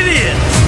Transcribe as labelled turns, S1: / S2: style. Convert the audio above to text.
S1: idiots!